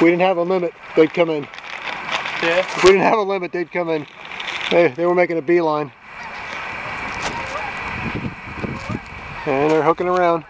We didn't have a limit, they'd come in. Yeah. If we didn't have a limit, they'd come in. They, they were making a beeline. And they're hooking around.